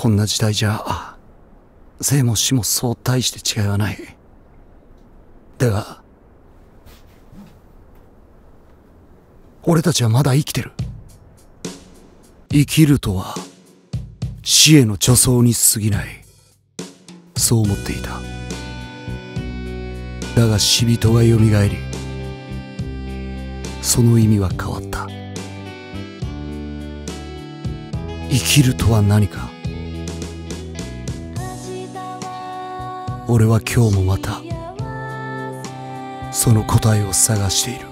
こんな時代じゃ生も死もそう大して違いはない。だが俺たちはまだ生きてる。生きるとは死への助走に過ぎない。そう思っていた。だが死人がよみがえりその意味は変わった。生きるとは何か。俺は今日もまたその答えを探している。